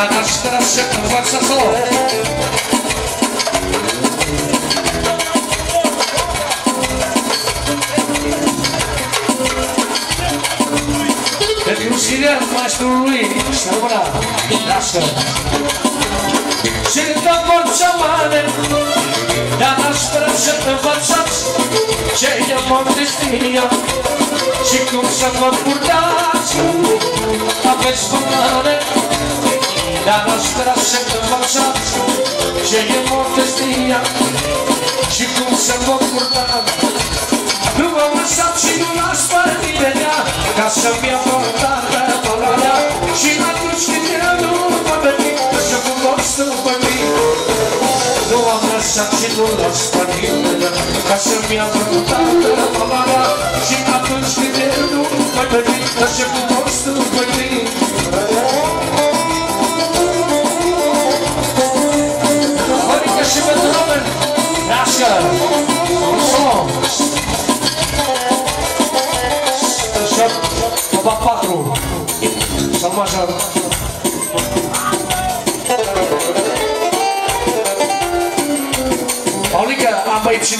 Dar n-aș trase în fața ta Pentru Sirian, maestrului, să rămână, lasă. Și dă forță mare, dar n-aș vrea să te învățați dar n-aș vrea să te învățați ce e modestia și cum să vă purtați. Nu m-am lăsat și nu las pe nimeni Ca să-mi ia portarea valoarea Și atunci când eu nu mă venit Să cum vor să vorbi Nu am lăsat și nu las pe nimeni Ca să-mi ia portarea valoarea Și atunci când eu nu mă venit Să cum vor să vorbi Adică și pentru oameni Nască Songs Așa, Oba 4 Sau așa Paulică, am băieți și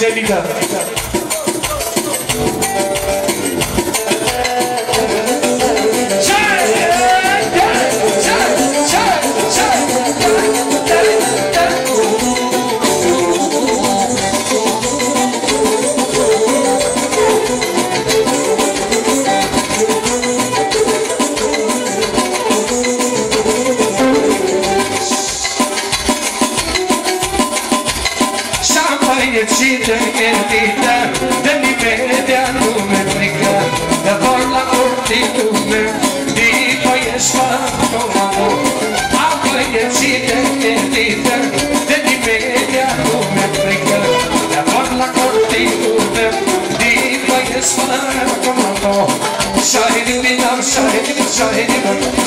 Şahidim binam, şahidim, şahidim,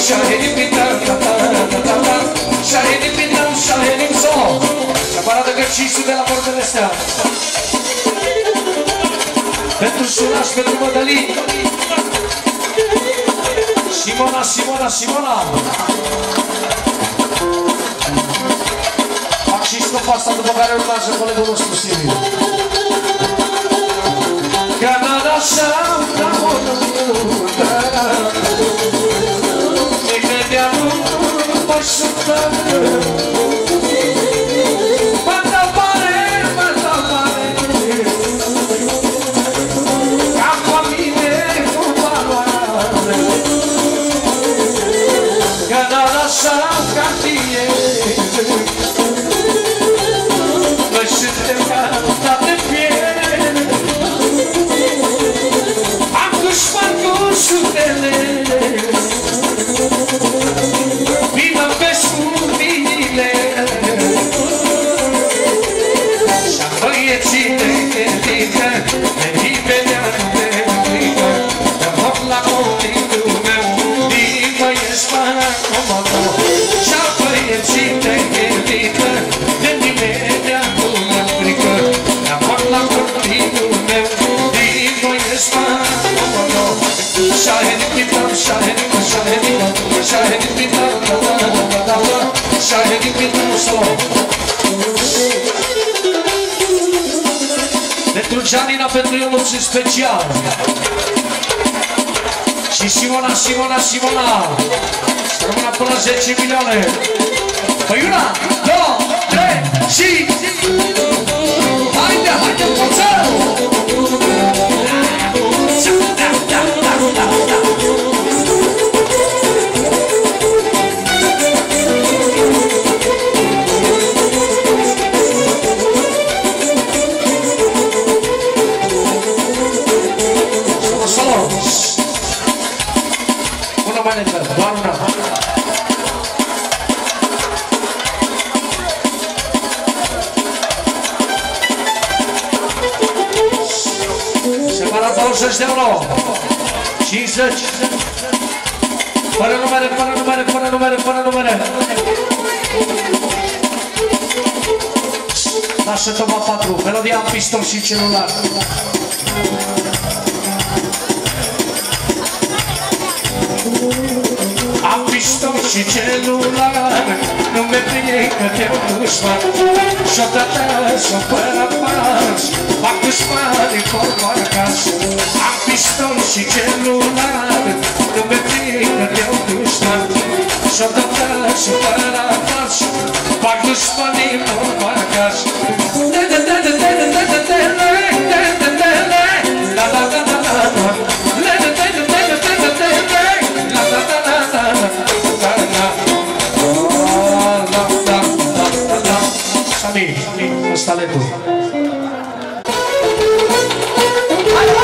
şahidim binam, da da da da da Şahidim binam, şahidim sol Separată găcișul de la vorbele astea Pentru Suraș, pentru Mădălin Simona, Simona, Simona. Fac și stopa asta după care urmează colegul nostru Simiu Canada Santa şahidim bitam, da da da da da Şahidim bitam, stop Pentru Gianina, pentru Ionuț în special. Și Simona, Simona, Simona. Să rămână până la 10 milioane. Păi una, două, trei și Haide, haide, forțăm! 50 Fără numere, fără numere, fără numere, fără numere. Lasă toma 4, melodia în piston și celular. mișto și celular nu-mi merge că te-am dușman Și-o dată s-o fără pas Fac dușman corpul acasă Am pistol și celular nu-mi merge că te-am dușman Și-o dată s-o fără pas Fac dușman din corpul acasă La la la la la la talentos. ¡Aló!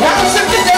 ¡Ya no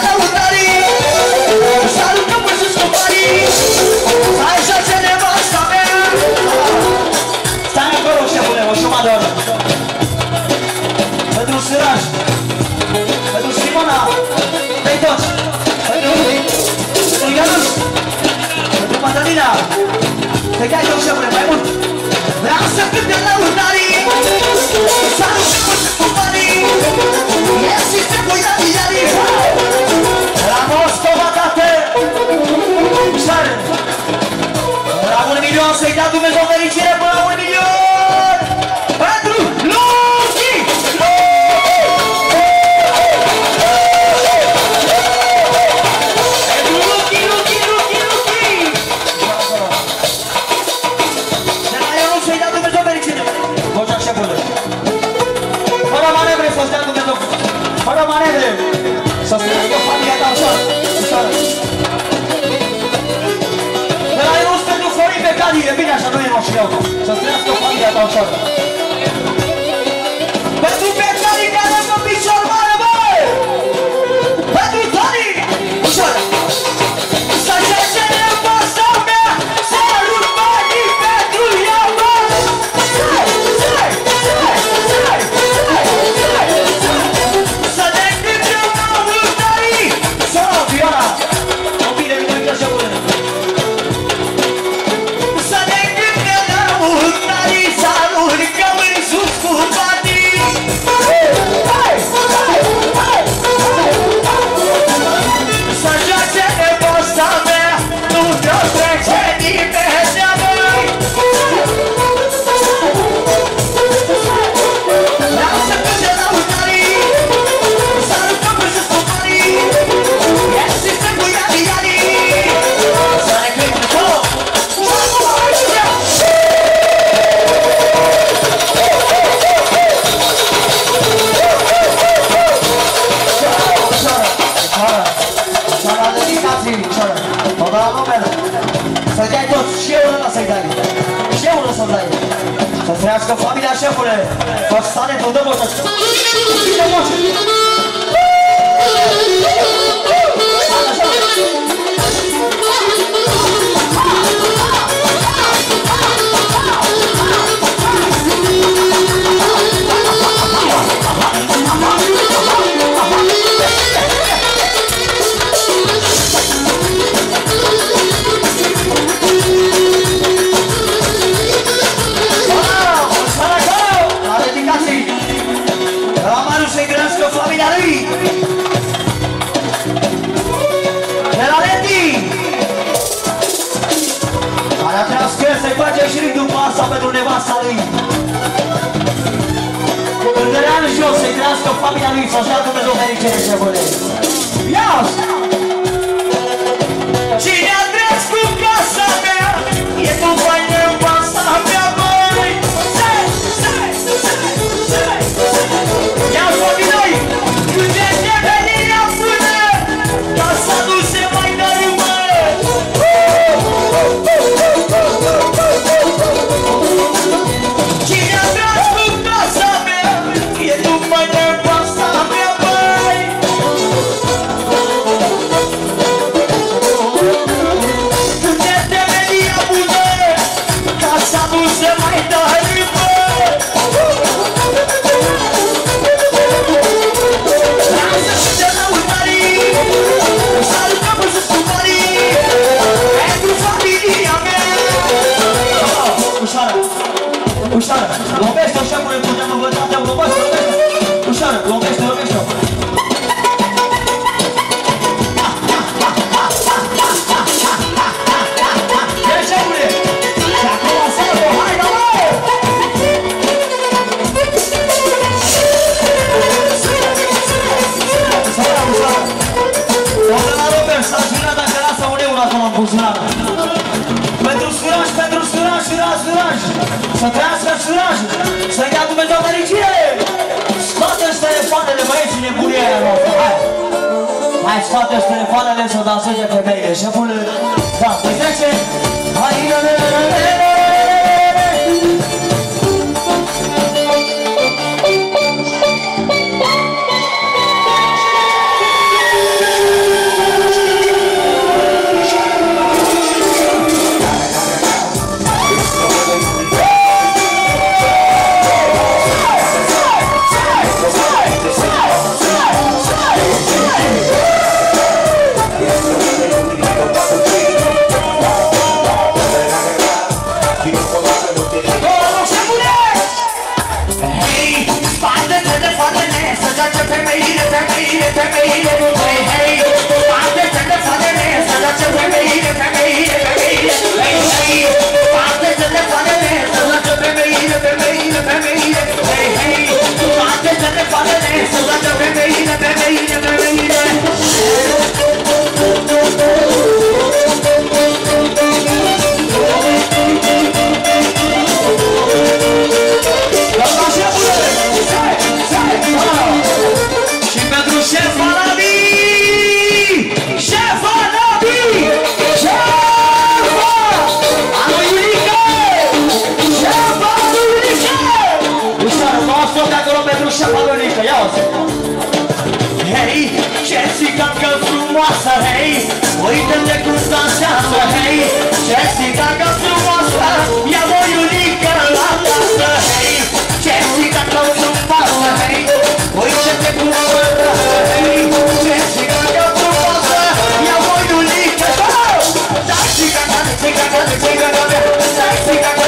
salir. Con el gran se Luis, o sea, como lo que dice ese bolero. ¡Dios! ¡Chile atrás tu casa, ¡Y es tu baile! Hai scoateți telefoanele să danseze femeile Șeful Da, पालन है सोना जमे में ही जमे में ही जमे में ही Jéssica canto mostra, e a mãe única lá passa, hein? Jéssica canto passa, hein? Hoje é tempo outra, hein? Jéssica canto mostra, e a mãe única, Jéssica canto, Jéssica canto, Jéssica canto, Jéssica canto,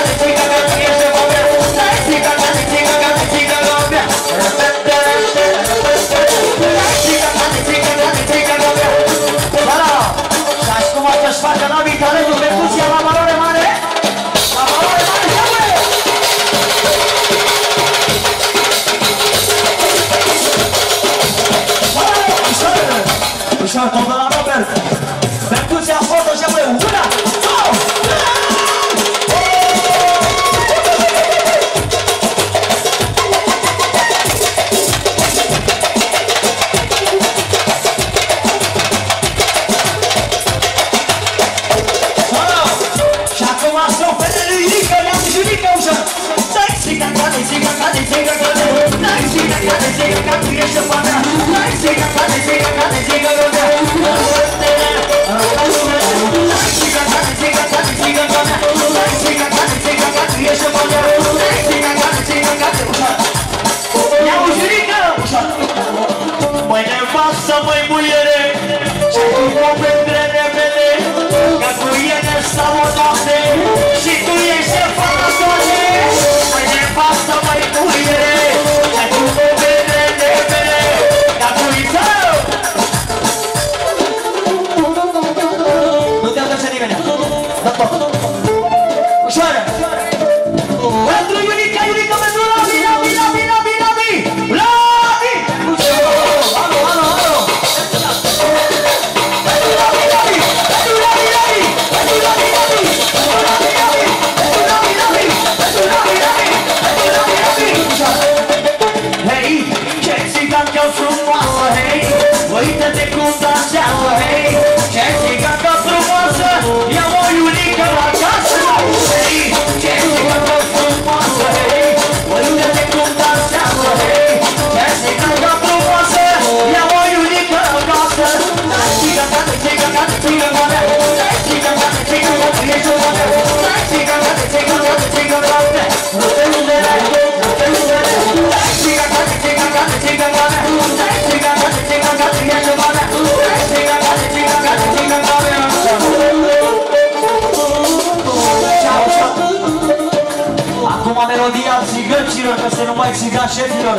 șefilor, că să nu mai țiga șefilor.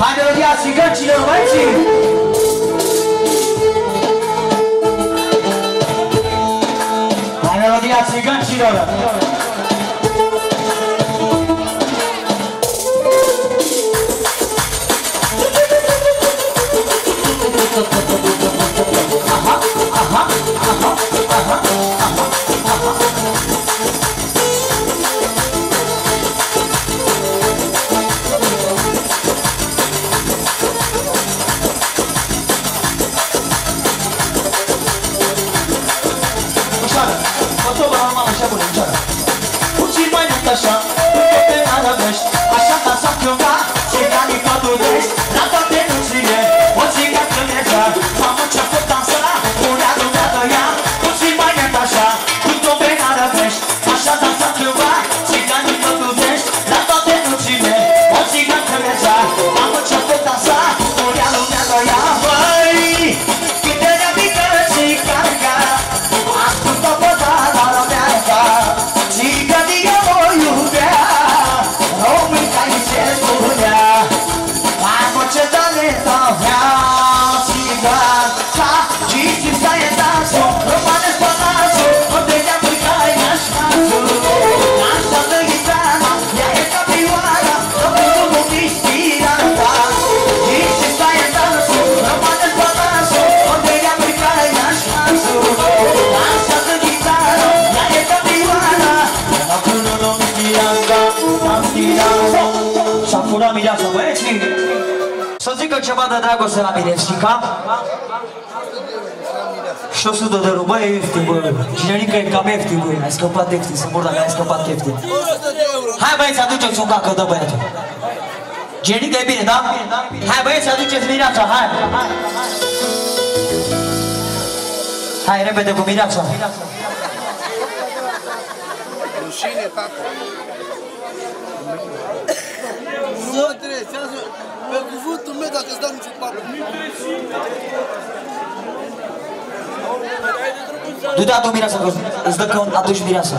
Hai melodia țigăncilor, mai țin! Hai melodia țigăncilor! Dragoste la Mireșica și 100 de rubai e ieftin, bă. Generică e cam ieftin, bă. Ai scăpat ieftin, să mor dacă ai scăpat ieftin. 100 de euro. Hai băieți, aduceți un cacă, dă băiatul. Generică e bine, da? Hai băieți, aduceți mireața, hai. Hai, repede cu mireața. Rușine, tată. Nu trebuie, ți-am zis, pe cuvântul meu, dacă îți dau nicio papă. Du-te adu mireața, că îți dă că aduci mireața.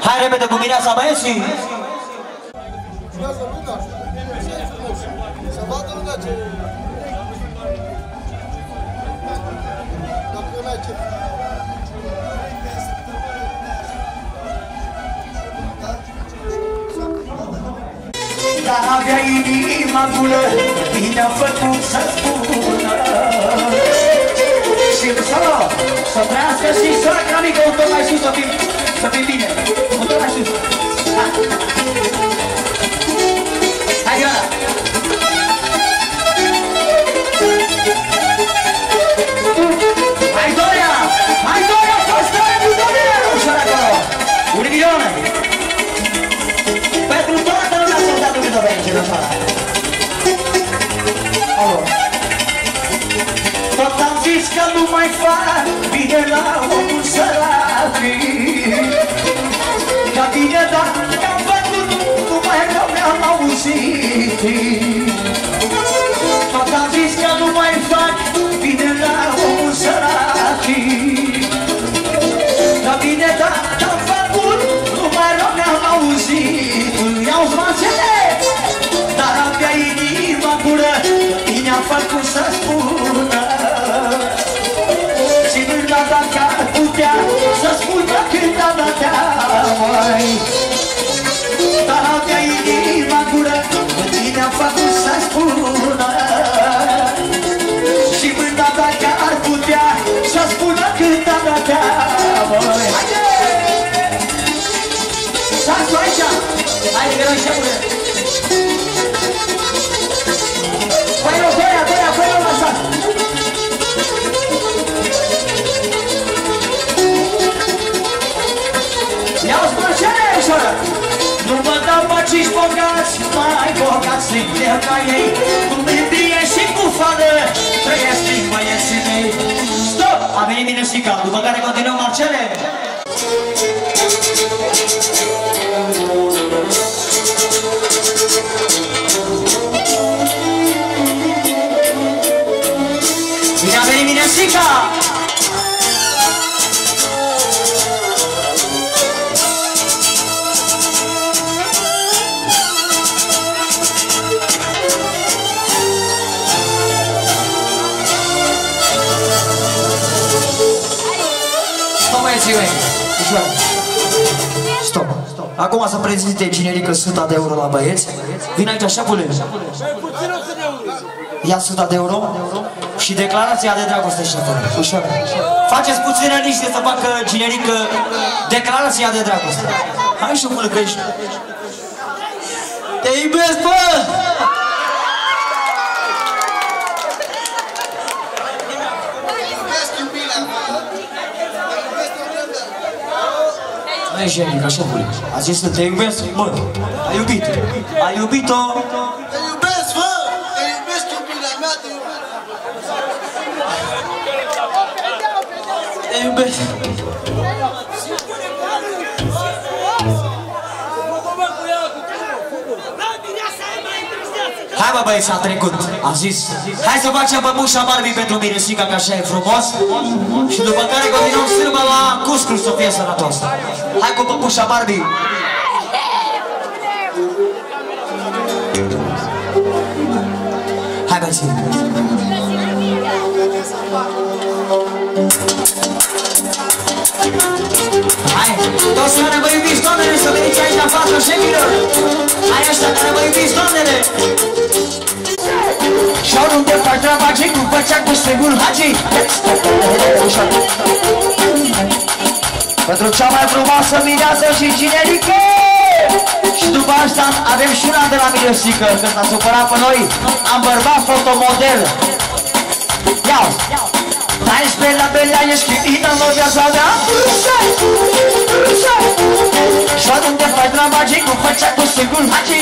Hai repede cu mireața, băieții. Lasă lumea, ce e frumos. Să vadă lumea ce... Dacă n-ai ce... Dar avea inima gulă, bine a făcut să spună Și să, să trăiască și soacra mică, un tot mai sus, să fim, să fim bine Un tot mai sus Hai, Hai Ioana Hai Doria, hai Doria, fost tare mai fac bine la omul săracii. Ca bine dacă am făcut, nu mai rău mi-am auzit. Când a dătea, măi Dar avea inima gură Bine a făcut să spună Și mâna dacă ar putea Să spună când a dătea, măi Haide! Sați aici! Haide că noi șefule! Bogați suntem ca ei Cu mândrie și cu fană, trăiesc prin băieții mei Stop! A venit mine și cap, după care continuăm Marcele! Bine a venit Mineșica! Stop, Acum să prezinte generică 100 de euro la băieți. Vin aici așa, pule. Mai puțin 100 de euro. Ia 100 de euro și declarația de dragoste, șefă. Ușor. Faceți puțină liniște să facă generică declarația de dragoste. Hai și până că ești... Te iubesc, bă! Mai și Erica, șefule. A zis să te iubesc? Bă, ai iubit-o. Ai iubit-o. Te iubesc, bă! Te iubesc, iubirea mea, te iubesc! Te iubesc. Hai mă băieți, a trecut. A zis, hai să facem băbușa Barbie pentru Miresica, că așa e frumos. Și după care continuăm sârba la Cuscul să fie sănătos. Hai cu băbușa Barbie. Toți care vă iubiți, doamnele, să veniți aici la față, șefilor! Hai ăștia care vă iubiți, doamnele! Și oriunde faci treaba ce cu făcea cu sigur hagi. Pentru cea mai frumoasă mireasă și generică Și după asta avem și una de la Miresică Că s-a supărat pe noi. Am bărbat fotomodel. Ia Stai spre la bella ești chitină în viața mea Și oriunde faci treaba ce cu făcea cu sigur hagi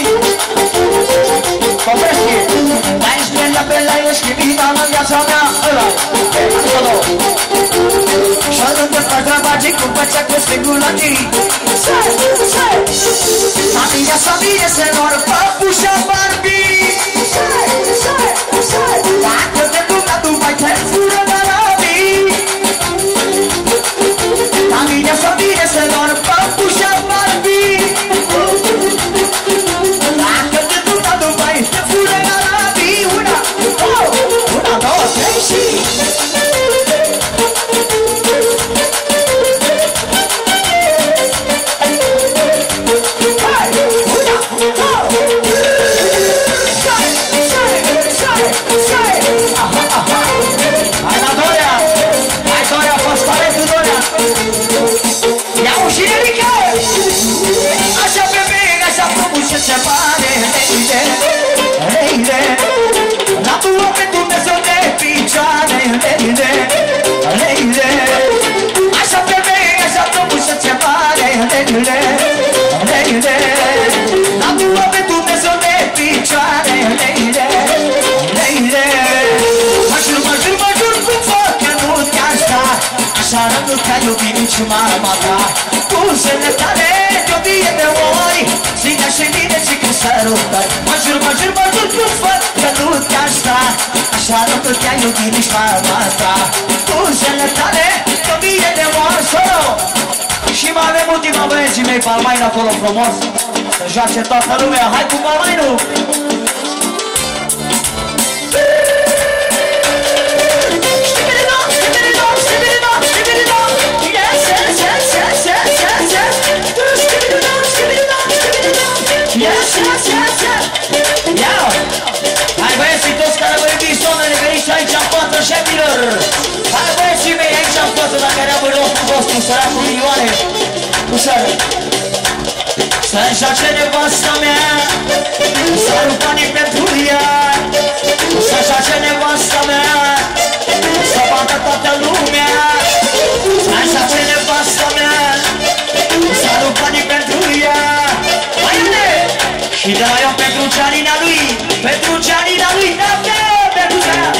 Povești Stai spre la bella ești chitină în viața mea Ăla. Acolo. Și oriunde faci treaba ce cu făcea cu sigur hagi Familia Sabine se mor papușa Barbie. Dacă te duc la Dubai te fură Familia Sabine se mor papușa Barbie iubit nici mama ta Buzele tale de o mie de ori Ține și mine și cu sărutări Mă jur, mă jur, mă jur cu foc că nu te-aș da. Așa arătul ca iubit nici mama ta. Buzele tale de o mie de ori Solo! Și mai avem ultima băieții mei, Palmain acolo frumos. Să joace toată lumea, hai cu Palmainul! Hai băieții toți care vă iubiți, doamnele, veniți aici în față, șefilor! Hai băieții mei aici în față, dacă era voi rostul vostru, săracul Ioane! Ușor! Să-mi joace nevasta mea, să rup banii pentru ea, să joace nevasta mea, să bată toată lumea, să-mi joace nevasta mea, Și de la eu pentru Gianina lui, pentru Gianina lui, noapte, pentru Gianina.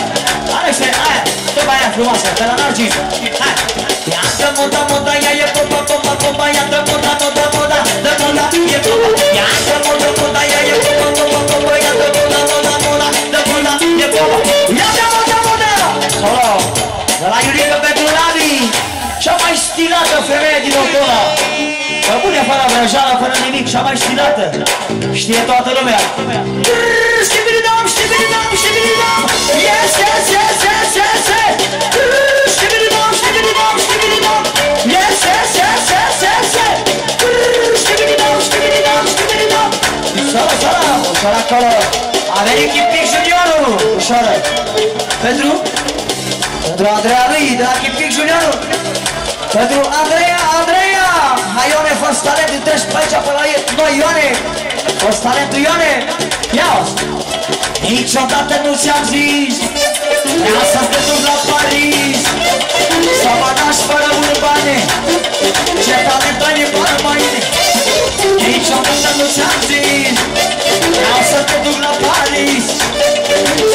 Alexe, aia, tot aia frumoasă, de la Narcis. Hai! Iată moda, moda, ea e popa, popa, popa, iată moda, moda, moda, de moda, e popa. Iată moda, moda, ea e popa, popa, popa, iată moda, moda, moda, de moda, e popa. Iată moda, moda! Acolo, de la Iulică pentru Lavi, cea mai stilată femeie din Octola. Fără nimic, cea mai stilată. Știe toată lumea. Știbiridam, știbiridam, știbiridam. Yes, yes, yes, yes, yes, yes. Știbiridam, știbiridam, știbiridam. Yes, yes, yes, yes, yes, yes. Știbiridam, știbiridam, știbiridam. Ușoară, ușoară, ușoară acolo. A venit Chipic Juniorul. Ușoară. Pentru? Pentru Andreea lui, de la Chipic Juniorul. Pentru Andreea, Andreea! Hai Ione, fost talent, treci pe aici până la e- noi, Ione! Fost talentul Ione! Ia-o! Niciodată nu ți-am zis Ia să te duc la Paris. Să mă naști fără urbane Ce talent ai de barba mulți ani Vreau să te duc la Paris.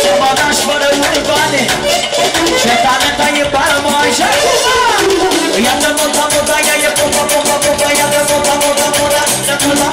Să mă lași fără urbane Ce talent ai e palmă așa Iată mota, mota, ea e popa, popa,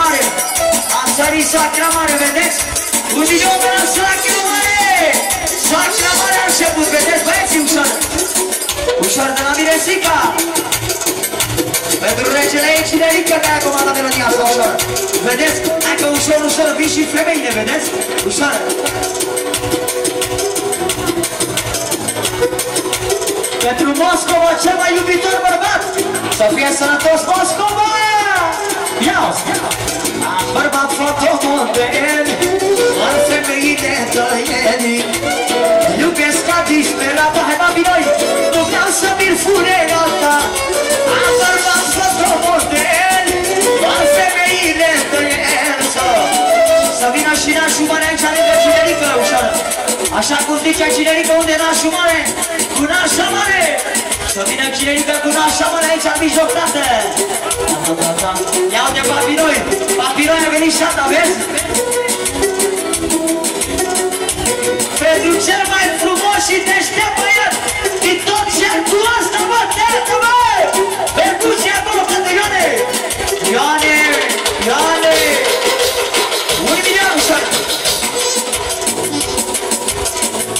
mare A sărit soacra mare, vedeți? Un milion de la soacra mare Soacra mare a început, vedeți băieții ușor Ușor de la Miresica pentru regele e cinerică care a comandat melodia asta ușor. Vedeți? Hai că ușor, ușor vin și femeile, vedeți? Ușor. Pentru Moscova, cel mai iubitor bărbat, să fie sănătos Moscova! Ia-o! Bărbat fotomodel, al femeile tăieni, iubesc ca disperata, hai mami noi, nu vreau să mi-l fure alta, am bărbat fotomodel, al femeile tăieni, să vină și nașul mare aici lângă cinerică, ușor. Așa cum zice cinerică unde e nașul mare, cu nașa mare. Să vină cinerică cu nașa mare aici în mijloc, frate. Da, da, da. Ia uite papiroi, papiroi a venit șata, vezi? Pentru cel mai frumos și deștept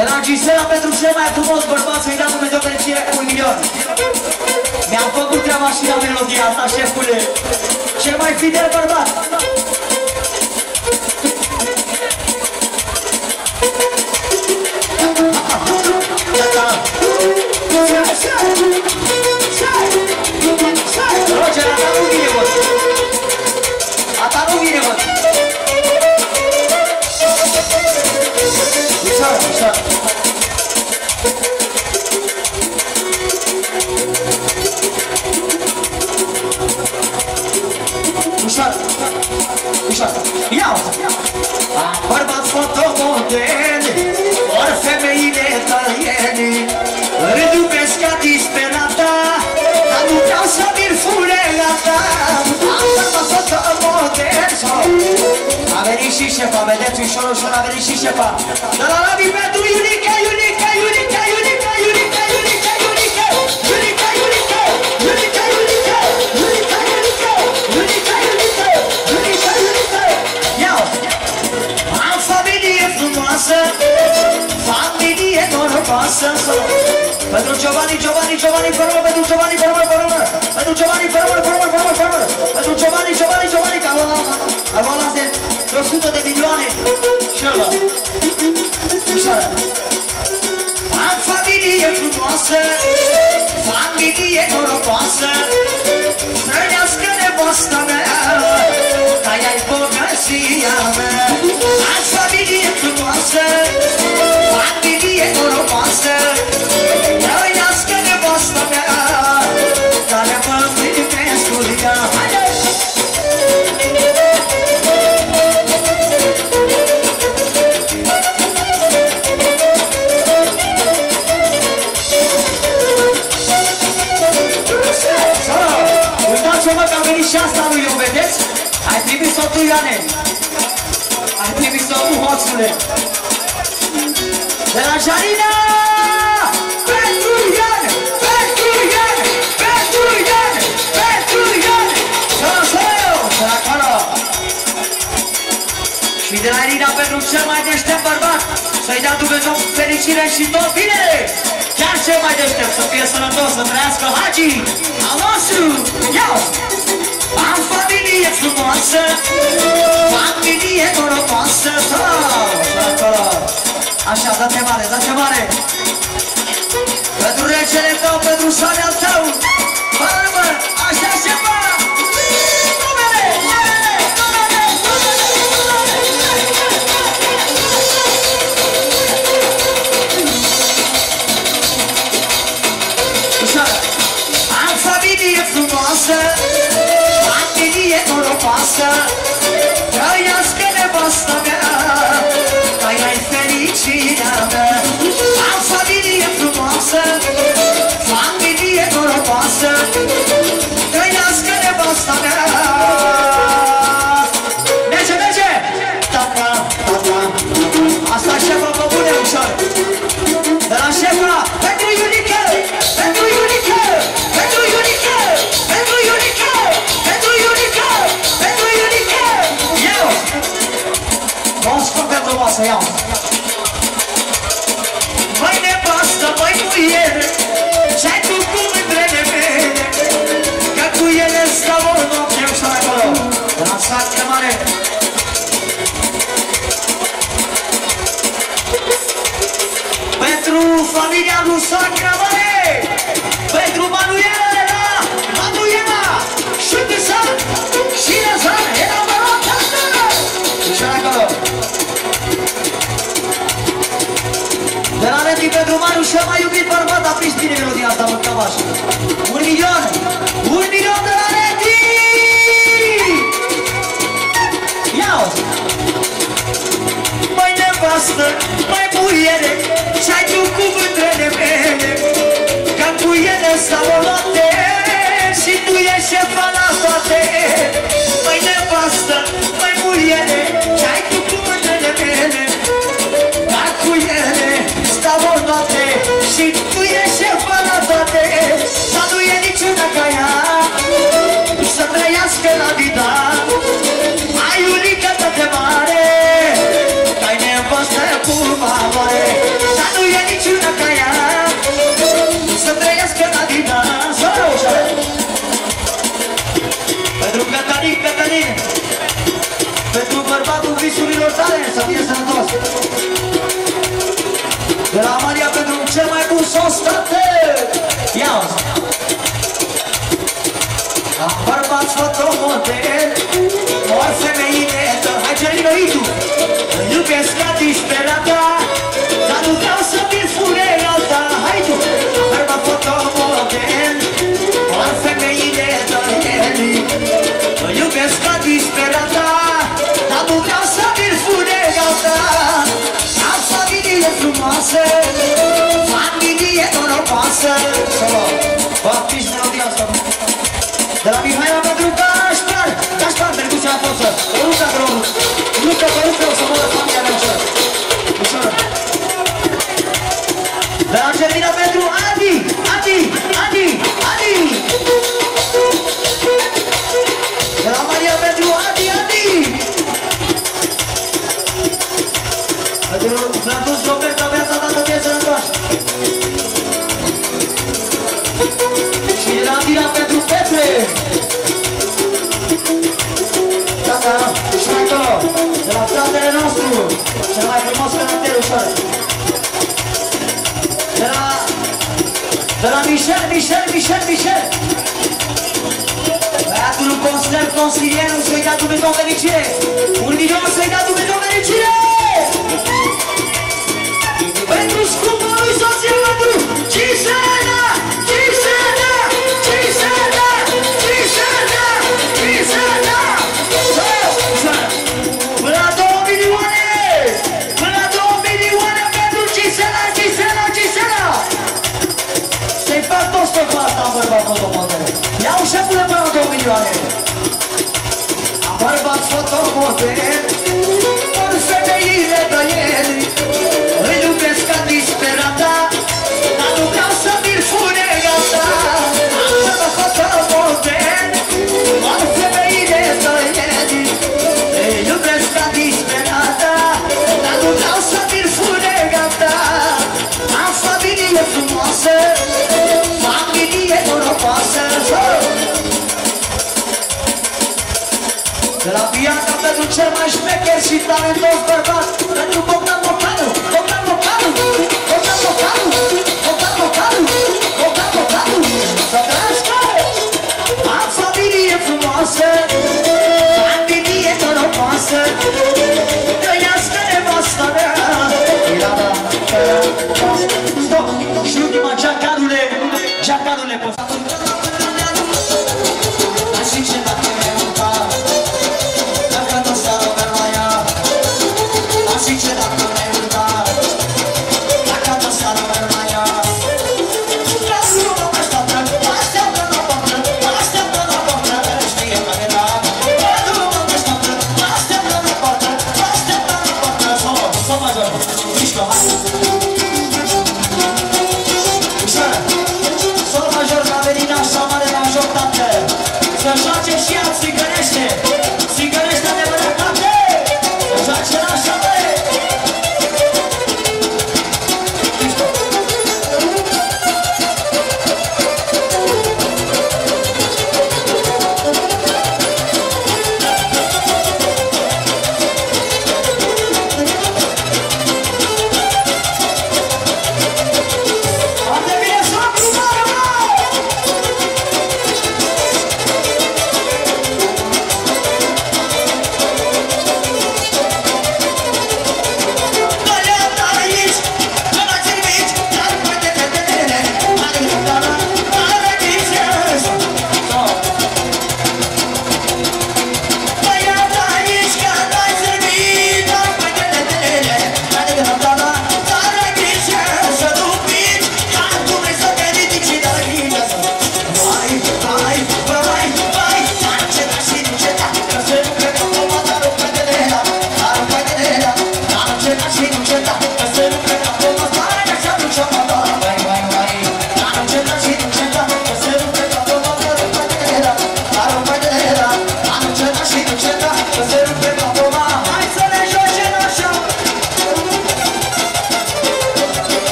De la Gisela pentru cel mai frumos bărbat să-i dau Dumnezeu fericire un milion. Mi-am făcut treaba și la melodia asta, șefule. Cel mai fidel bărbat. Roger, a ta nu Yeah. Bărbați cu două modele Ori femeile tăiere bărbați fotomodel, a venit și șefa, vedeți ușor, ușor a venit și șefa. De la la pentru Iunica, Iunica, Iunica, Iunica, Iunica, Iunica, Iunica, Iunica, Iunica, Iunica, Iunica, Iunica, Iunica, Iunica, Iunica, Iunica, Iunica. Ia-o! Am familie frumoasă, familie norocoasă, pentru Giovanni, Giovanni, Giovanni, fără mă, pentru Giovanni, fără mă, fără mă, pentru Giovanni, fără mă, fără mă, fără mă, fără mă, I want to this prosciutto di milione. Sure. Sure. Alfa di dietro posse, fammi dietro posse, se ne ascene posta me, dai ai pocasia me. Alfa di dietro posse, fammi dietro posse, primit-o tu, Ioane. Ai primit-o tu, hoțule. De la Jarina! Pentru Ioane! Pentru Ioane! Pentru Ioane! Pentru Ioane! Să-l să-l! De la acolo! Și de la Irina pentru cel mai deștept bărbat Să-i dea Dumnezeu fericire și tot bine Chiar cel mai deștept să fie sănătos, să trăiască Hagi Al nostru, iau am familie frumoasă Familie normoasă Acolo Așa, dați-e mare, dați-e mare Pentru regele tău, pentru soarele tău Barbă! varsa Ya yaz gene basta Radu Sacra, băi! Pentru Manuela, da! da! Manuela! Și Bisa! Și Răzan! Era bărat asta! Și acolo! De la Reti pentru Manu a mai iubit bărbat! Un milion! Un milion de! Ia-o! Mai nevastă, mai buiere, și-ai tu cuvânt stau o noapte Și tu ești șefa la toate. Mai nevastă, mai muliere frumoasă Familie norocoasă. Solo Baptist melodia asta De la Mihaela Petru Cașpar Cașpar, percuția fosă Rusa, drogă consigliere, da un soldato per commerciere, un milione soldato per commerciere! y talentos, ¿verdad?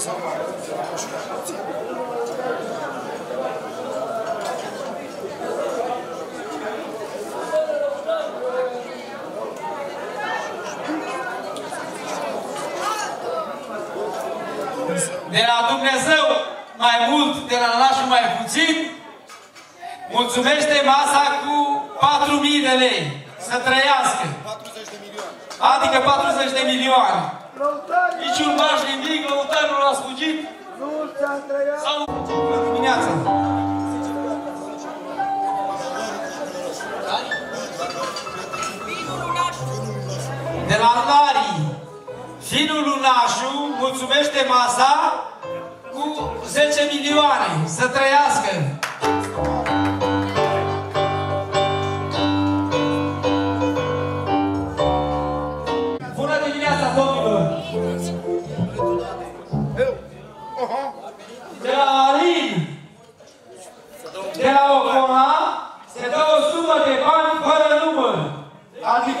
Dumnezeu mare, de la moșul puțin. De la Dumnezeu mai mult, de la lașul mai puțin, mulțumește masa cu 4.000 de lei. Să trăiască. 40 de milioane. Adică 40 de milioane. Niciun baș nimic, lăutarul a fugit. Sau bună dimineața. De la Lari, finul lunașu mulțumește masa cu 10 milioane. Să trăiască!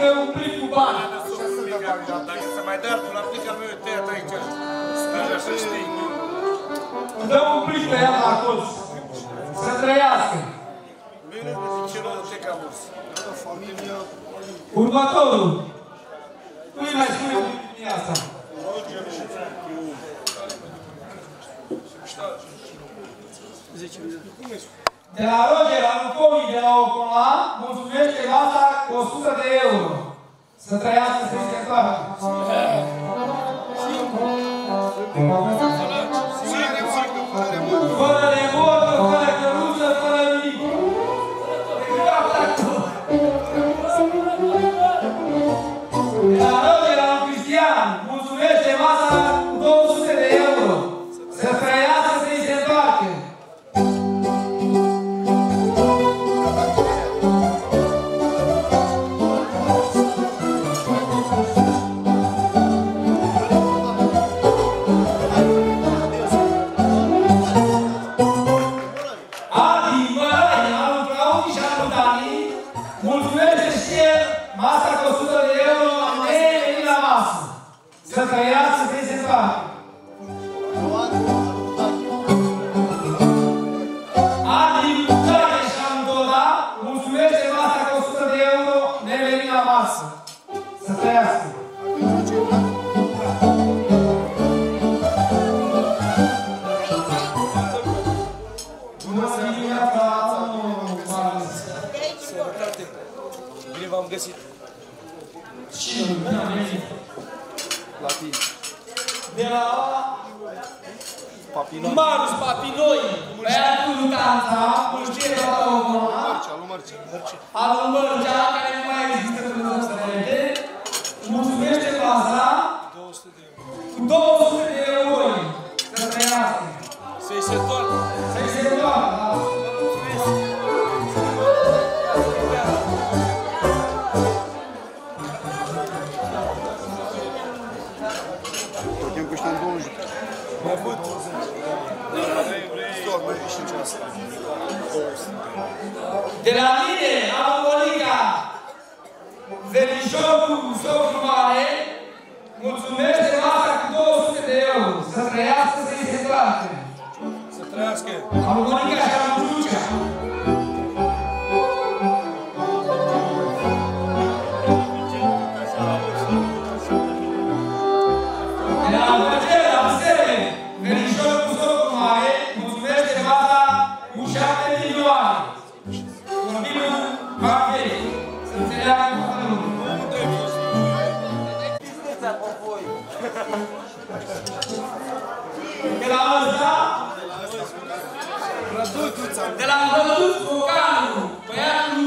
Adică un plic cu bani. Dacă se mai dă la plica meu tăiat aici, stai să știi. Îmi dă un plic pe ea la colț. Să trăiască. Bine, de ce nu te camus? Familia, Următorul. Nu-i mai spune din asta. De la Roger, la Nucomi, de la Ocola, mulțumește masa cu 100 de euro. Să trăiască v-am găsit. Cine? Bine am venit. La tine. De la Papinoi. Marius Papinoi, băiatul lui Tanța, știe toată omul Mărcea, lui Mărcea. Mărcea. al lui Mărgea, care nu mai există în Dumnezeu mulțumește baza 200 de euro. cu 200 De la mine, am Monica, verișorul cu socru mare, mulțumește masa cu 200 de euro. Să trăiască, să-i se întoarcă. Să trăiască. Am Monica și am De la Alza, Răduțuța. De la Răduț Bocanu, Băianul.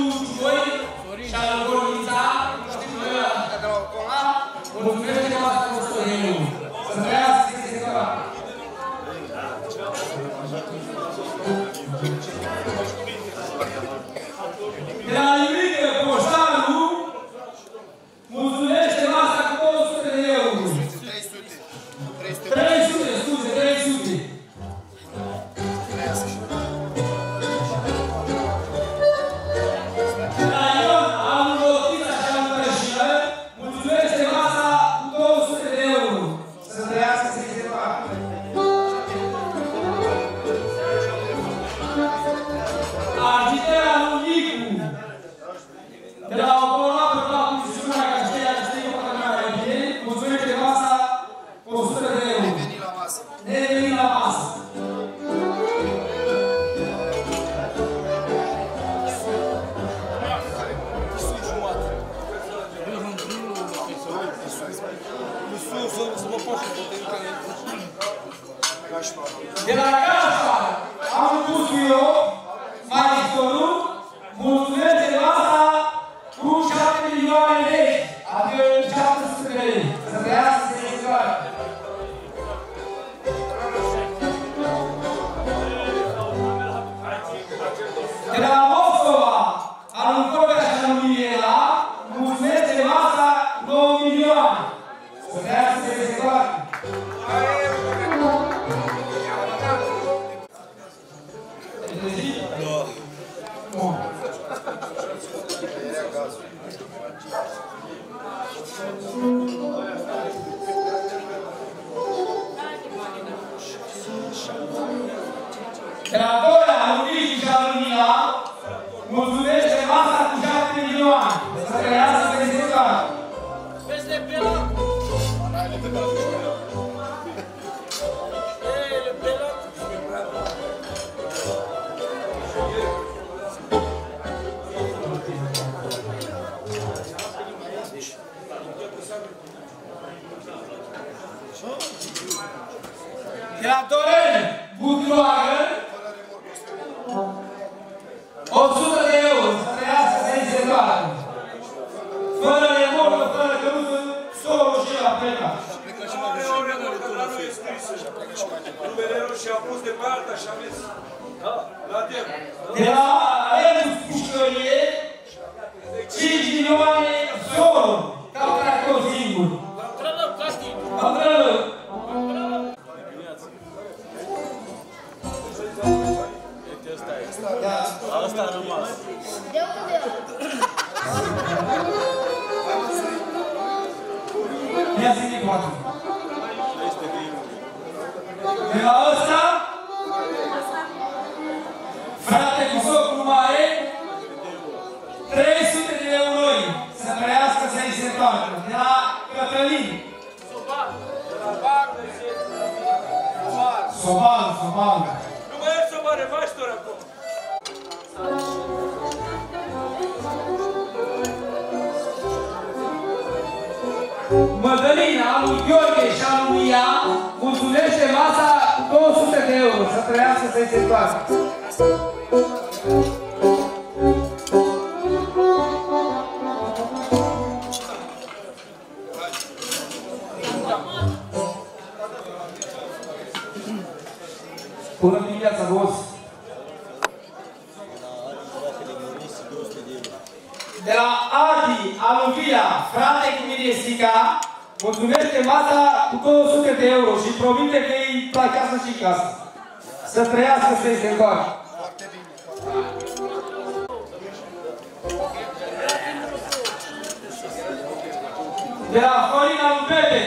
de la Florina lui Pepe.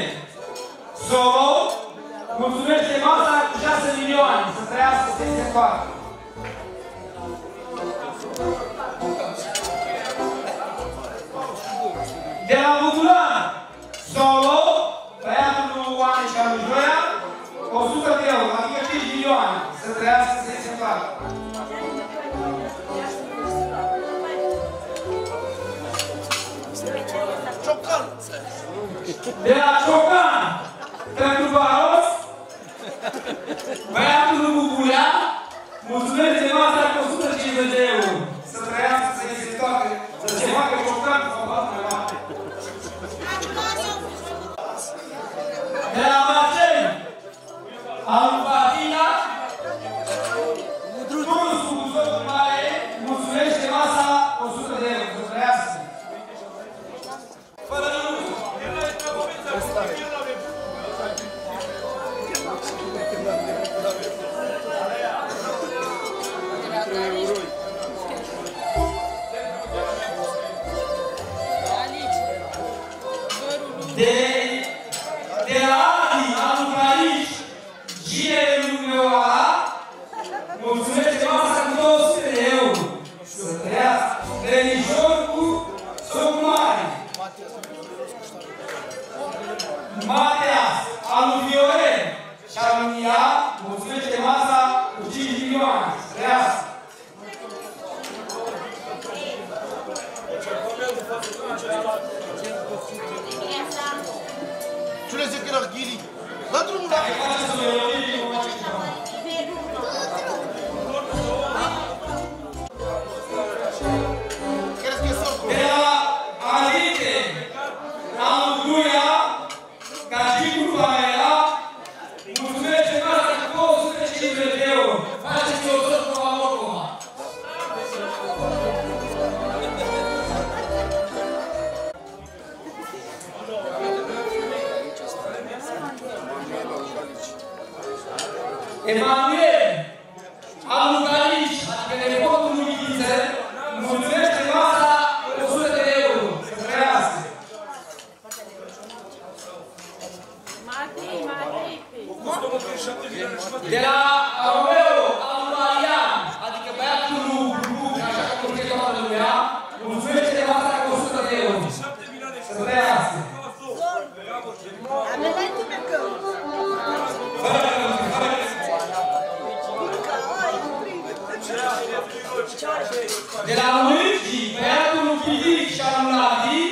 Solo mulțumește masa cu 6 milioane să trăiască peste față. De la Bucuran, solo, băiatul lui Oane și al lui Joia, 100 de euro, adică 5 milioane, să trăiască să se facă. De la Ciocan, pentru Baros, băiatul lui Bubuia, mulțumesc de masa cu 150 de euro. Să trăiască, să se toate, să se facă Ciocan să altă noapte. De la Marcel, am de la mândri, băiatul Filic și al Mladii,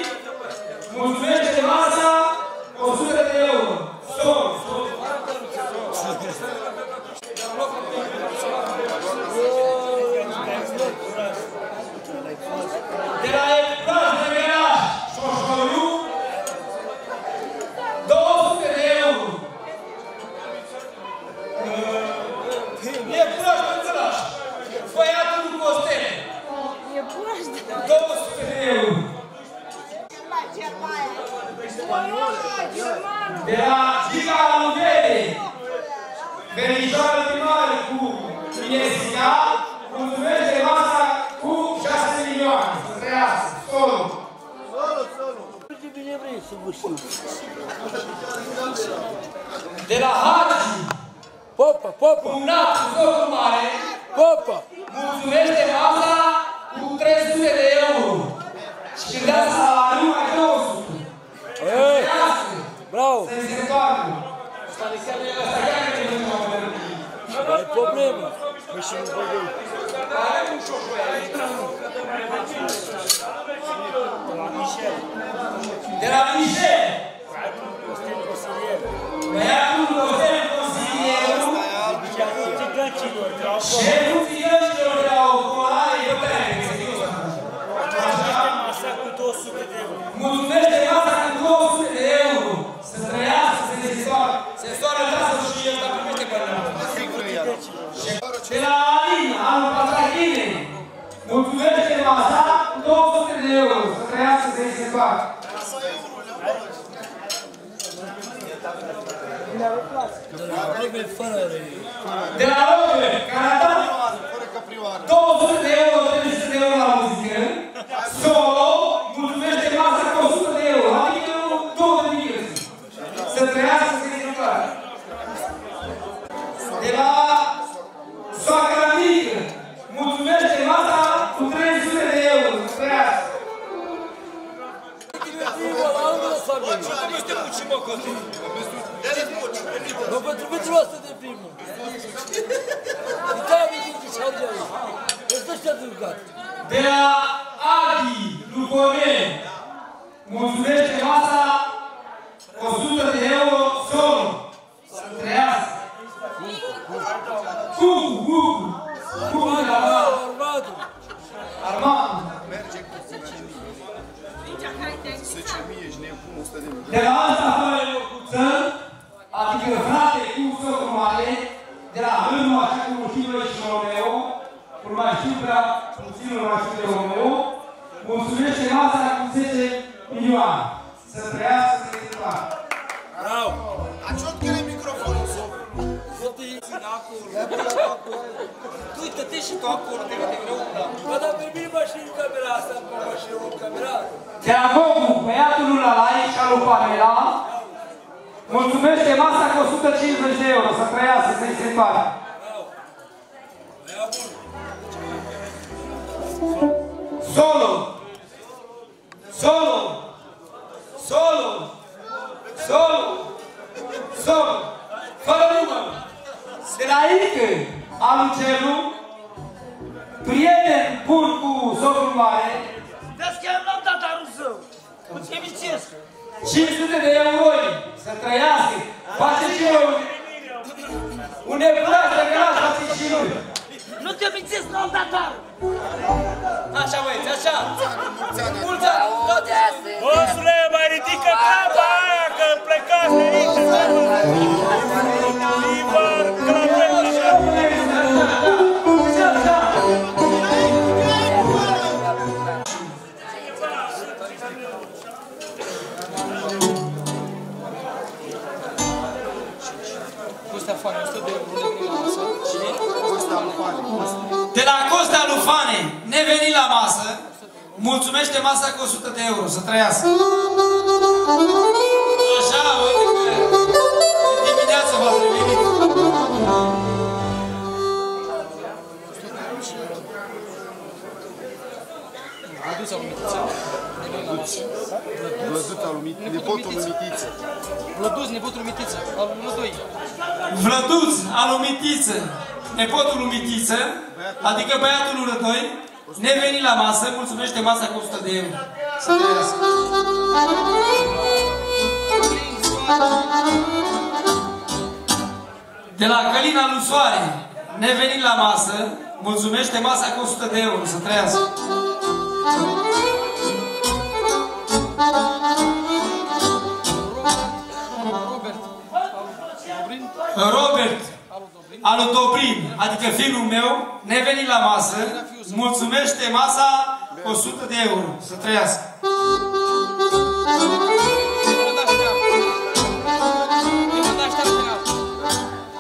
obișnuim cu 100 de mii. De la asta fără locuță, adică frate cu socru mare, de la Hârnu, așa cum știu și Romeo, cum mai știu prea puțin, mai știu de Romeo, mulțumește masa cu 10 milioane. Să trăiască să ne Bravo! Bravo! Uite-te și tu acolo, te vede greu. Bă, dar pe mine și în camera asta, mă și în camera. De la Gogu, băiatul lui Lalai și al lui Pamela, mulțumește masa cu 150 de euro, să trăiască, să-i se facă. Solo! Solo! Solo! Solo! Solo! Fără număr! De la Ică, Alucelu, prieten bun cu socrul mare, Vezi că am dat darul său. Îți chemicesc. 500 de euro să trăiască. Face și eu un nebunat de gras, face și eu. Nu te mințesc, n-am dat darul. Așa băieți, așa. Mulți ani. Bosule, mai ridică treaba aia că plecați de aici. Ivar, că la Costa Lufane, nevenit la masă, mulțumește masa cu 100 de euro, să trăiască. Așa, uite că de dimineață v-ați revenit. Văzut al lui nepotul lui Mitiță. Vlăduț, nepotul lui Mitiță, al lui Vlădoi. Vlăduț, alumitiță, nepotul lui Mitiță, adică băiatul lui Rădoi, nevenit la masă, mulțumește masa cu 100 de euro. Să trăiască. De la Călina lui Soare, nevenit la masă, mulțumește masa cu 100 de euro. Să trăiască. Robert Alu Dobrin, adică fiul meu, nevenit la masă, mulțumește masa 100 de euro. Să trăiască.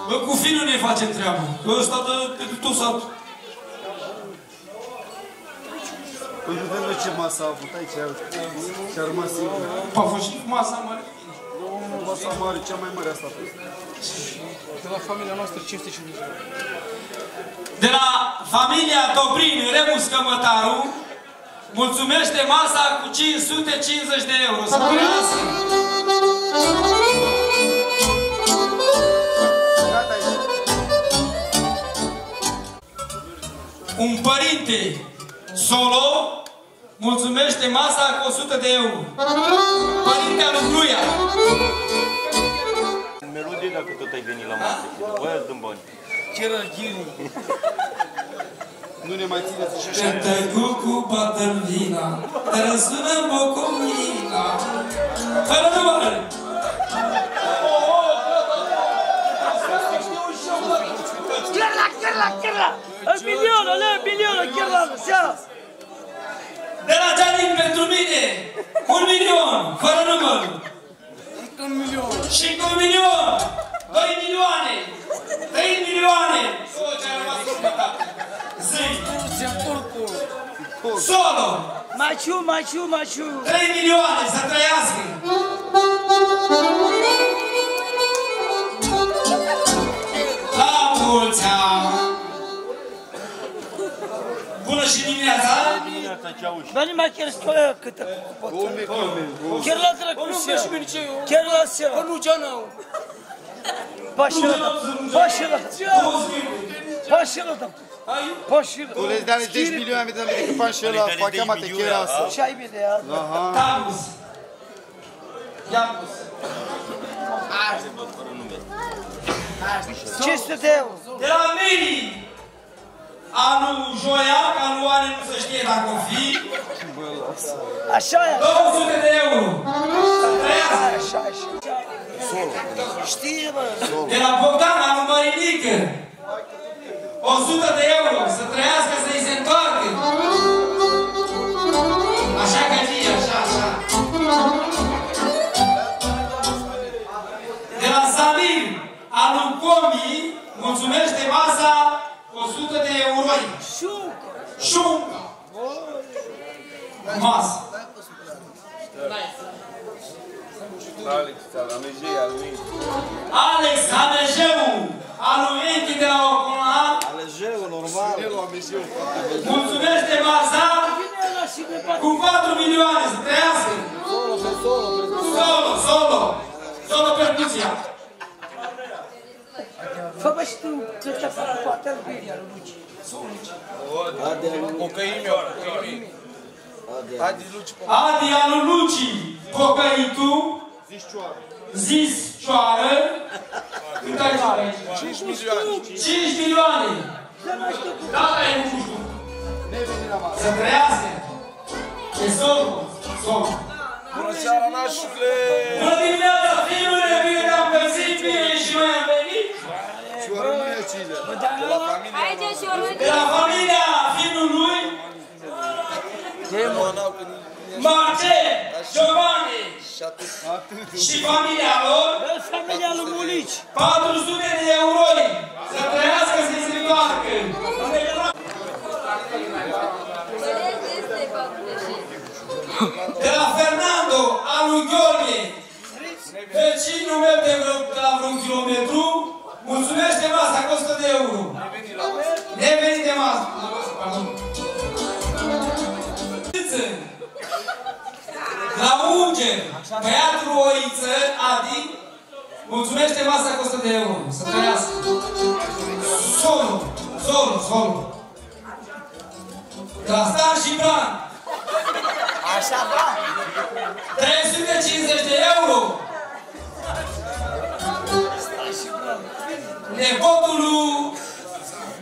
Bă, cu finul ne facem treabă. Bă, ăsta dă pentru tot satul. Păi nu vedem ce masă a avut aici, și a rămas singur. A fost și cu masa mare. Nu, masa mare, cea mai mare asta. De la familia noastră 550 de euro. De la familia Dobrin Remus Cămătaru, mulțumește masa cu 550 de euro. Să trăiască. Gata aici. Un părinte solo mulțumește masa cu 100 de euro. Părintea lui Gruia. Melodie dacă tot ai venit la masă. Băia dăm bani. Ce răghini. Nu ne mai țineți și așa. Cântă cu Bătălina, te răsună Bocomina. Fără număr! Chiarla, chiarla, chiarla. Un milion, ale, un milion, chiarla, seara. De la Giannin pentru mine, un milion, fără număr. Un milion. Și cu un milion, doi milioane, trei milioane. O, ce a rămas următate. Zi, Se porco. solo, Maciu, maciu, maciu. trei milioane, să trăiască. Chiar la dracu seara. Chiar la seara. Nu geanau. Pașă la Pașă la Pașă la Pașă la Tu le dai 10 milioane, vedem decât bani și ăla, fac cheamă te chiar asta. Ce ai bine ea? Tamus! Iacus! 500 de euro. De la Miri! Anul Joia, că anul Oane nu se știe dacă o fi. Așa e. 200 de euro. Să trăiască. Așa, așa. Știe, mă. De la Bogdan, anul Mărinică. 100 de euro. Să trăiască, să-i se întoarcă. Așa că fie, așa, așa. De la Samir, anul Comi, mulțumește masa 100 de euro. Șuncă. Șuncă. Masă. Alex Amejeu, anul Enchi de la Oconan, Alejeu, normal. mulțumește masa Vine ăla și ne bate. cu 4 milioane să trăiască. Solo, pe solo, pe Solo, solo. Solo percuția. Fă bă și tu, că te fac cu atât bine, al Luci. Ade, Cocaine, cocaine. ade. Hadi, Luci, Adi alu Luci, Pocăitu, Zis Cioară, cât ai cioară aici? 5 milioane. 5 milioane. Da, e nu știu. Să trăiască. E solo, solo. Bună seara, nașule! Bună dimineața, fiule, bine ne-am găsit, bine și noi am venit. Și o rămâne cine? De la familia Aici și o De la familia finului, Ionau, când Marce, Giovanni și atât. și familia lor, Bă, familia lui Mulici. 400 de euro. Să trăiască, să se întoarcă. De la Fernando, a lui Gheorghe, vecinul meu de, vreo, de la vreun kilometru, mulțumește masa cu 100 de euro. Nevenit de masă. Pardon. La Unger, băiatul Oiță, Adi, mulțumește masa cu 100 de euro. Să trăiască. Solo, solo, solo. De la Stan și Bran, Așa, da. 350 de euro. Nepotul lui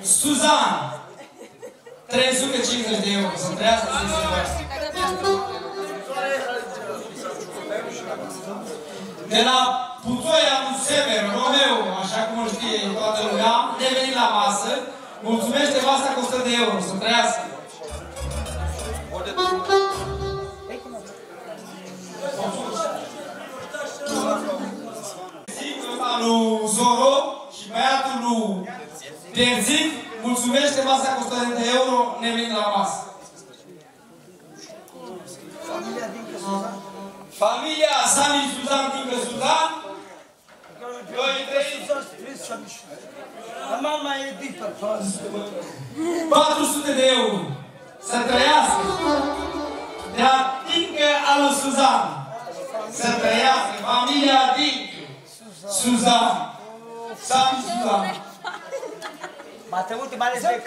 Suzan. 350 de euro. Să trăiască să se întoarcă. De la Puțoia lui Sever, Romeo, așa cum o știe toată lumea, de venit la masă, mulțumește masa cu 100 de euro. Să trăiască. lui Zoro și băiatul lui Terzic mulțumește masa cu 100 de euro nevenind la masă. Familia Sami Suzan Dincă Suzan, doi, trei, Mama e dipă, 400 de euro. Să trăiască. De la Dincă al lui Suzan. Să trăiască. Familia Dincă. Suzan. Sami Suzan. Bate ultimale 10.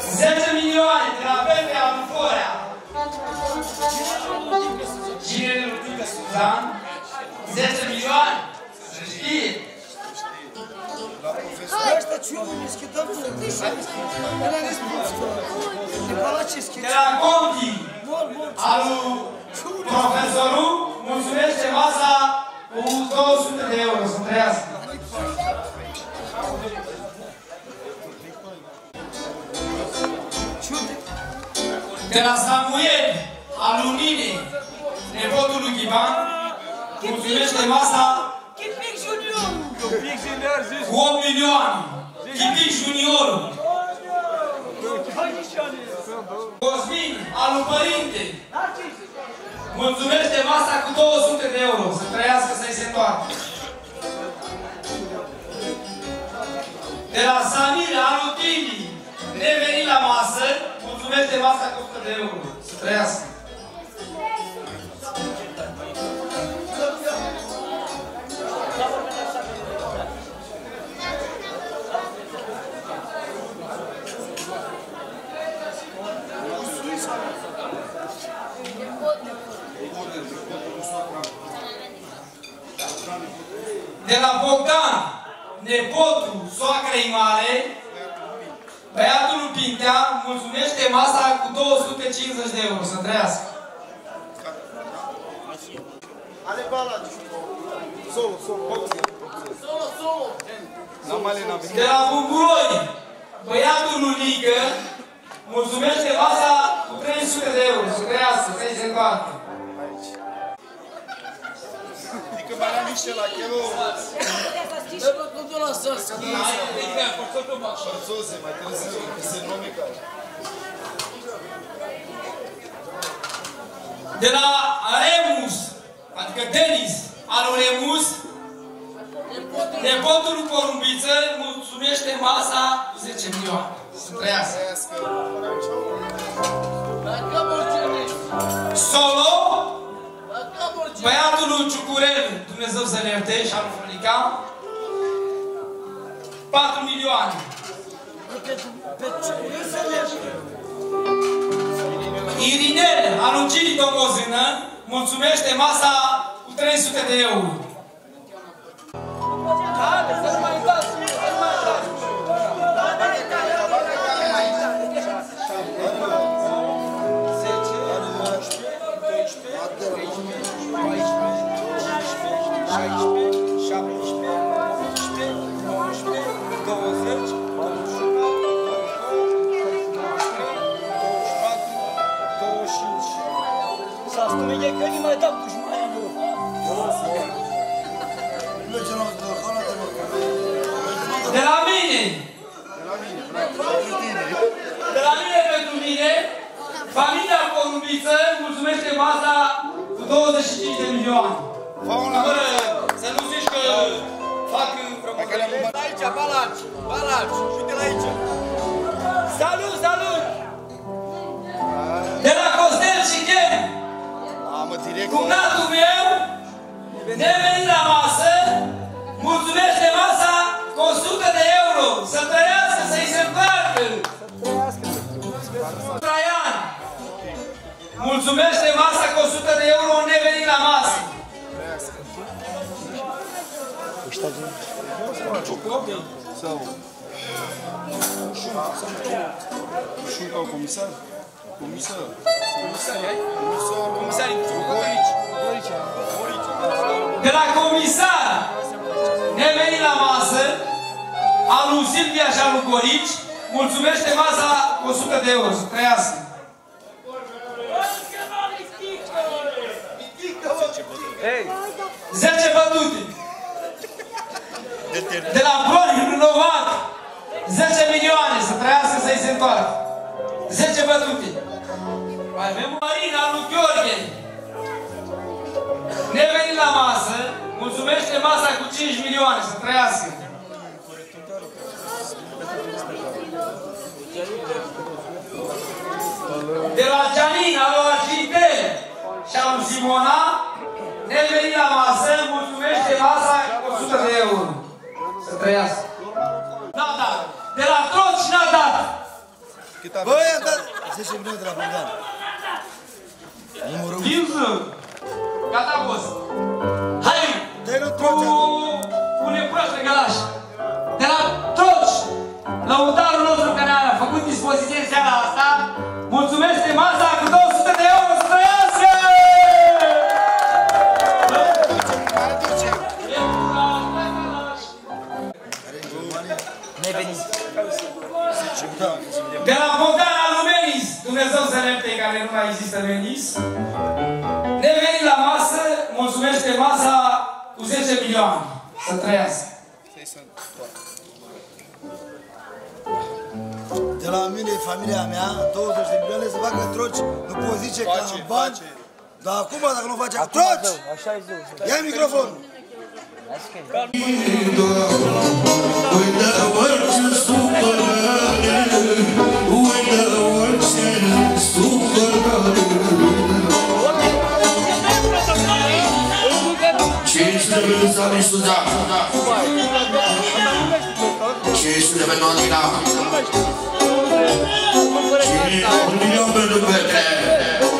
10 milioane de la Pepe Aluforea. Cine nu știe Suzan? 10 milioane. Să știe. Ăsta ciulul ne schidăm tu. Ăla ne spune. De palace De schidăm. la Conti. Mor, mor. Al profesorul mulțumește masa cu 200 de euro să trăiască. De la Samuel, al lui Nine, nepotul lui Ghiban, mulțumește masa Chipic Junior. cu 8 milioane. Chipic Juniorul. Hai nișoane. Cosmin, al lui Părinte, mulțumește masa cu 200 de euro să trăiască să-i se întoarcă. De la Samir, anul Tini, nevenit la masă, mulțumește masa cu 100 de euro să trăiască. De la Bogdan, nepotul soacrei mare, băiatul lui Pintea, mulțumește masa cu 250 de euro. Să trăiască. Ale Balaci. Solo, solo. Solo, solo. De la Buguroi, băiatul lui Nică, mulțumește masa cu 300 de euro. Să trăiască, să-i se întoarcă. Adică mai la niște la chelo. Forțoase, mai târziu, că se numică. De la Remus, adică Denis, al lui Remus, nepotul lui Porumbiță mulțumește masa cu 10 milioane. Să trăiască. Solo, băiatul lui Ciucurel, Dumnezeu să-l ierte, și al lui Fălica, 4 milioane. Irinel, anuncii Domozână, mulțumește masa cu 300 de euro. Să De la mine! De la mine pentru mine, familia Porumbiță mulțumește masa cu 25 de milioane. Fără să nu zici că fac frământări. Aici, Balaci, Balaci, uite-l aici. Salut, salut! De la Costel și Chem, Mamă, direct. cumnatul meu, nevenit la masă, mulțumește masa cu 100 de euro. Să trăiască, să-i se întoarcă. Traian, mulțumește masa cu 100 de euro, nevenit la masă. Șunca, comisar? Comisar. De la comisar, nevenit la masă, al lui Silvia și al lui Gorici, mulțumește masa cu 100 de euro. Să trăiască. Ei, 10 bătute. De la Ploni, renovat. 10 milioane să trăiască să-i se întoarcă. 10 bătute. Mai avem Marina lui Gheorghe. Nevenit la masă, mulțumește masa cu 5 milioane să trăiască. De la Gianina, lui Argintel și al lui Simona, nevenit la masă, mulțumește masa cu 100 de euro. Să trăiască. N-a dat. De la Troci n-a dat. Băi, am dat 10 minute de la Bogdan. Numărul Vinză. Gata, boss. Hai, Dă-i lui cu, Troci acum. cu neproaște gălaș. De la Troci, lăutarul nostru care a făcut dispoziție în seara asta, mulțumesc de masa cu 200 de euro să trăiască! De la Bogdan Alumenis, Dumnezeu să ne ierte care nu mai există Menis. Nevenit la masă, mulțumește masa cu 10 milioane. Să trăiască. De la mine, familia mea, 20 de milioane să facă troci, nu pot zice că am bani, dar acum dacă nu face troci, așa e zeu. ia microfonul. Un milion pentru Petre. Pentru Rebecca, două milioane. Pentru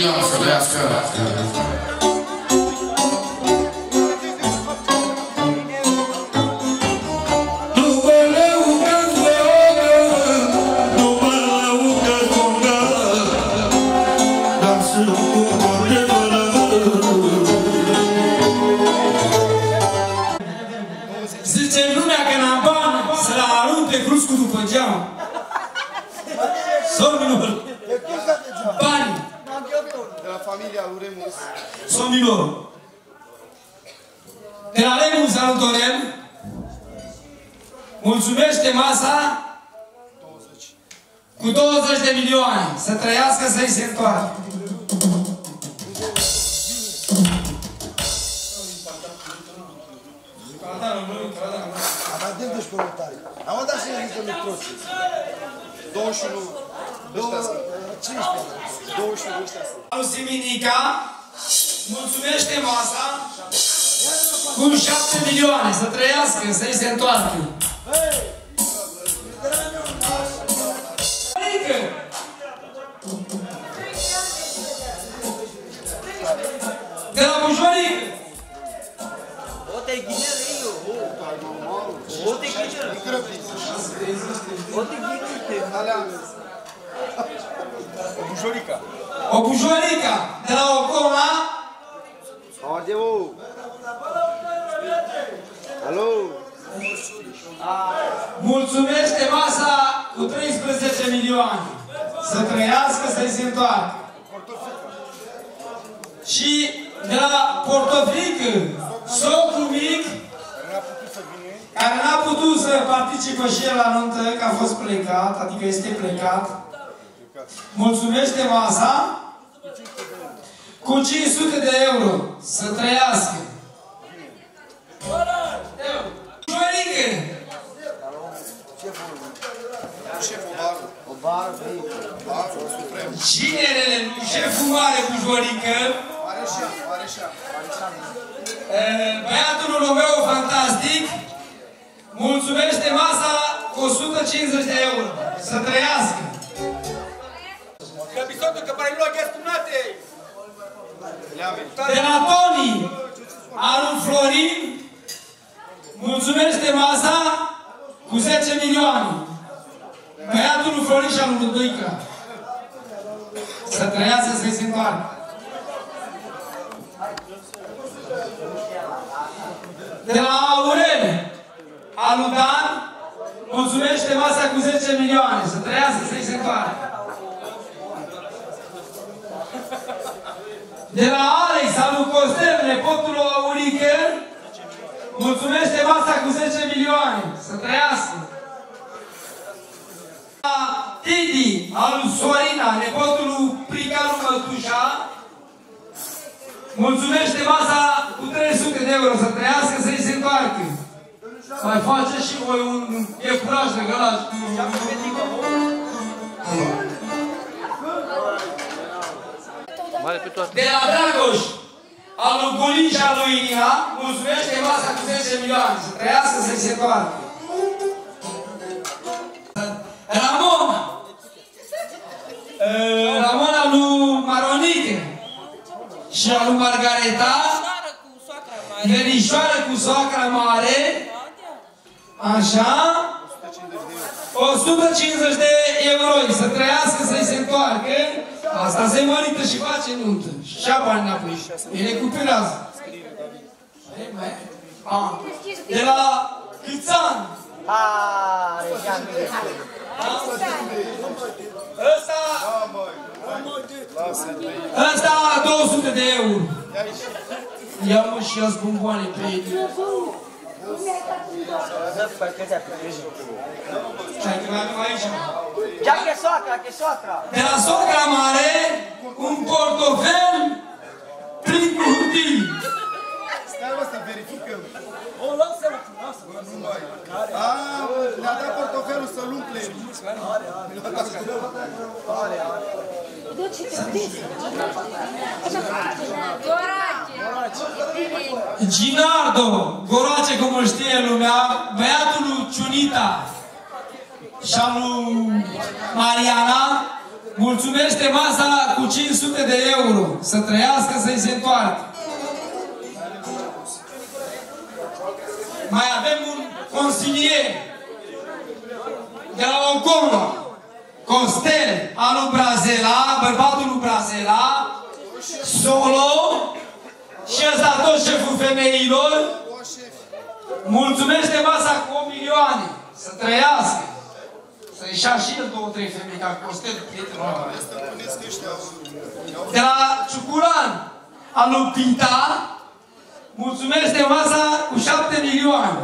jumătate milion Antonel. Mulțumește masa cu 20 de milioane. Să trăiască, să-i se întoarcă. Am dat de școlotari. Am dat și niște mitroși. 21. Două, 15. 21 ăștia sunt. Lui Siminica mulțumește masa cu 7 milioane. Să trăiască, să-i se întoarcă. Adică, De la Bujoric, Ote ghinere eu. Ote ghinere. Ote ghinere. Alea. O bujorica. o bujorica de la Ocona, Haide, mă! Alo! mulțumește masa cu 13 milioane. Să trăiască, să-i se întoarcă. Și de la Portofrică, socru mic, care n-a putut să participe și el la nuntă, că a fost plecat, adică este plecat, mulțumește masa cu 500 de euro să trăiască. Jorică, Șeful barul. O bară, băi. Barul suprem. ginerele lui șeful mare cu Jorică, Are șef, are șef. Eh, Băiatul Romeo fantastic mulțumește masa cu 150 de euro. Să trăiască. Capisotul că pare nu a găstunate. De la Tony, al Florin, mulțumește masa cu 10 milioane. Băiatul lui Florin și al lui Duica. Să trăiască, să-i se întoarcă. De la Aurel, al lui Dan, mulțumește masa cu 10 milioane. Să trăiască, să-i se întoarcă. De la Alex, al lui Costel, nepotul lui Aurică, mulțumește masa cu 10 milioane. Să trăiască. La Tidi, al lui Sorina, nepotul lui Pricalu Mătușa, mulțumește masa cu 300 de euro. Să trăiască, să-i se întoarcă. Mai face și voi un iepuraș de gălaș. De la Dragoș, al lui Gulin și al lui Inina, mulțumește masa cu 10 milioane. Să trăiască, să-i se întoarcă. Ramon, uh, Ramon al lui Maronică și al lui Margareta, verișoară cu soacra mare, așa, 150 de euro, să trăiască, să-i se întoarcă, asta se mărită și face nuntă. Și ia bani înapoi. Îi recuperează. A, De la Câțan. Ah, regiam Ăsta, ăsta 200 de euro. Ia mă și ia bomboane pe ei. Stai că mai avem aici. Já que é soca, que é soca. De la soacra mare, un portofel plin cu hârtii. Stai mă să verificăm. O, lasă-mă, lasă. Nu mai. A, ne-a dat portofelul să-l umple. Ginardo, Gorace cum îl știe lumea, băiatul lui Ciunita. și al lui Mariana. Mulțumește masa cu 500 de euro. Să trăiască, să-i se întoarcă. Mai avem un consilier de la Ogola. Costel, anul Brazela, bărbatul lui Brazela, solo, și ăsta tot șeful femeilor, mulțumește masa cu 8 milioane, să trăiască, să-i și și el două, trei femei, ca Costel, prietenul ăla. De la Ciucuran, al lui Pita, mulțumește masa cu 7 milioane,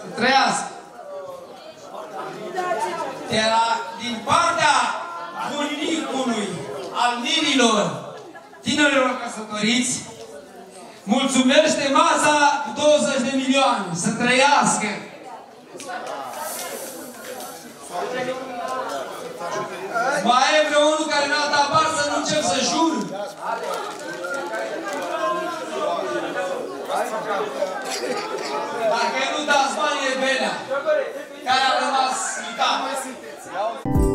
să trăiască. De la, din partea bunicului, al nirilor, tinerilor căsătoriți, mulțumește masa cu 20 de milioane, să trăiască. Mai e vreunul care n-a tabar să nu încep să jur? Dacă nu dați bani, e Belea, care a rămas uitat.